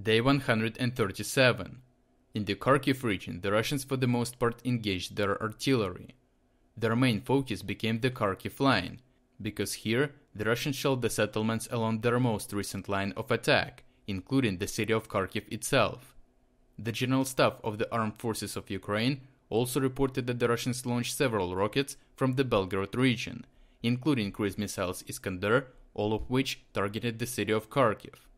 Day 137. In the Kharkiv region, the Russians for the most part engaged their artillery. Their main focus became the Kharkiv line, because here the Russians shelled the settlements along their most recent line of attack, including the city of Kharkiv itself. The General Staff of the Armed Forces of Ukraine also reported that the Russians launched several rockets from the Belgorod region, including cruise missiles Iskander, all of which targeted the city of Kharkiv.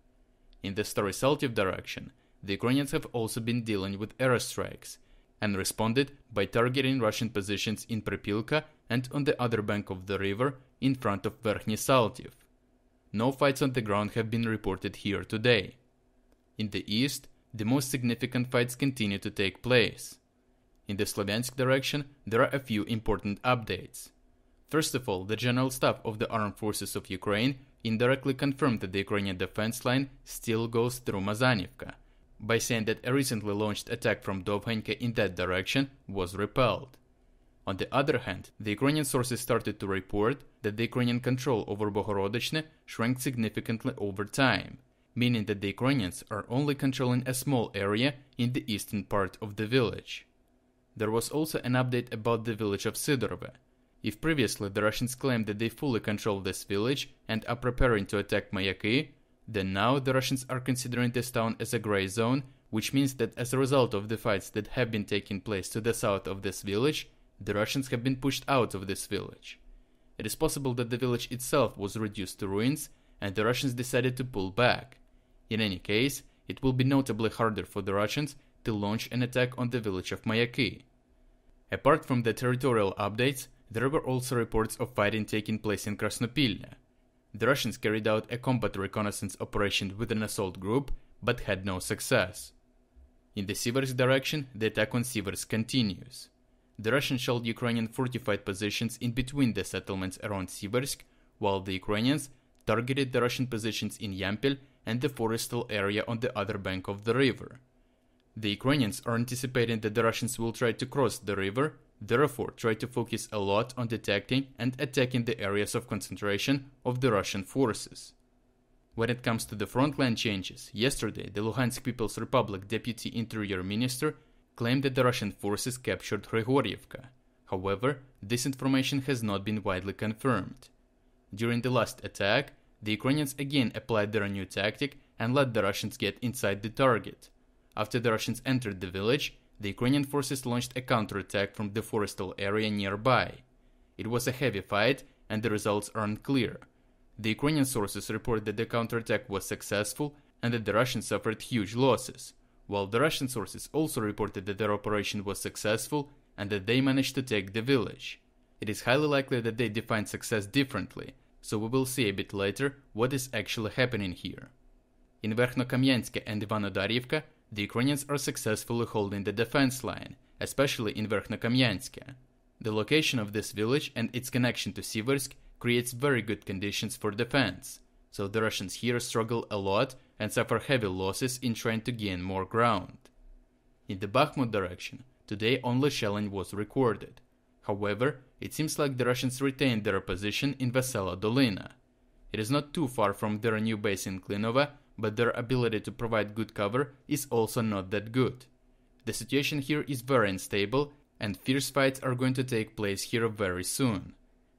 In the Staryi Saltiv direction, the Ukrainians have also been dealing with airstrikes and responded by targeting Russian positions in Prypilka and on the other bank of the river in front of Verkhnii Saltiv. No fights on the ground have been reported here today. In the east, the most significant fights continue to take place. In the Sloviansk direction, there are a few important updates. First of all, the General Staff of the Armed Forces of Ukraine indirectly confirmed that the Ukrainian defense line still goes through Mazanivka, by saying that a recently launched attack from Dovhenke in that direction was repelled. On the other hand, the Ukrainian sources started to report that the Ukrainian control over Bohorodochne shrank significantly over time, meaning that the Ukrainians are only controlling a small area in the eastern part of the village. There was also an update about the village of Sidorove, if previously the Russians claimed that they fully control this village and are preparing to attack Mayaki, then now the Russians are considering this town as a gray zone, which means that as a result of the fights that have been taking place to the south of this village, the Russians have been pushed out of this village. It is possible that the village itself was reduced to ruins and the Russians decided to pull back. In any case, it will be notably harder for the Russians to launch an attack on the village of Mayaki. Apart from the territorial updates, there were also reports of fighting taking place in Krasnopillia. The Russians carried out a combat reconnaissance operation with an assault group, but had no success. In the Siversk direction, the attack on Siversk continues. The Russians shelled Ukrainian fortified positions in between the settlements around Siversk, while the Ukrainians targeted the Russian positions in Yampil and the forestal area on the other bank of the river. The Ukrainians are anticipating that the Russians will try to cross the river therefore try to focus a lot on detecting and attacking the areas of concentration of the Russian forces. When it comes to the frontline changes, yesterday the Luhansk People's Republic Deputy Interior Minister claimed that the Russian forces captured Hrigorievka. However, this information has not been widely confirmed. During the last attack, the Ukrainians again applied their new tactic and let the Russians get inside the target. After the Russians entered the village, the Ukrainian forces launched a counterattack from the forestal area nearby. It was a heavy fight, and the results are unclear. The Ukrainian sources report that the counterattack was successful and that the Russians suffered huge losses, while the Russian sources also reported that their operation was successful and that they managed to take the village. It is highly likely that they define success differently, so we will see a bit later what is actually happening here. In Verkhnokamiansk and Ivano-Darievka, the Ukrainians are successfully holding the defense line, especially in Verkhnokamiansk. The location of this village and its connection to Siversk creates very good conditions for defense, so the Russians here struggle a lot and suffer heavy losses in trying to gain more ground. In the Bakhmut direction, today only shelling was recorded. However, it seems like the Russians retained their position in Vesela Dolina. It is not too far from their new base in Klinova, but their ability to provide good cover is also not that good. The situation here is very unstable, and fierce fights are going to take place here very soon.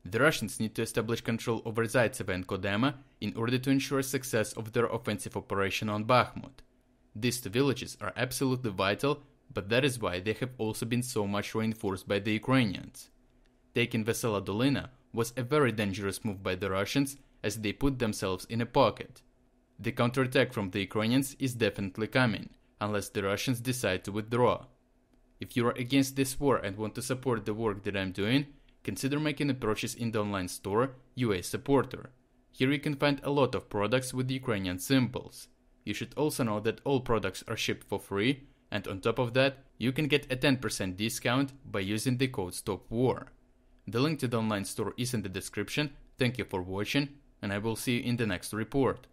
The Russians need to establish control over Zaitsev and Kodema in order to ensure success of their offensive operation on Bakhmut. These two villages are absolutely vital, but that is why they have also been so much reinforced by the Ukrainians. Taking Vesela Dolina was a very dangerous move by the Russians as they put themselves in a pocket. The counterattack from the Ukrainians is definitely coming, unless the Russians decide to withdraw. If you are against this war and want to support the work that I'm doing, consider making a purchase in the online store UA Supporter. Here you can find a lot of products with Ukrainian symbols. You should also know that all products are shipped for free, and on top of that, you can get a 10% discount by using the code STOPWAR. The link to the online store is in the description. Thank you for watching, and I will see you in the next report.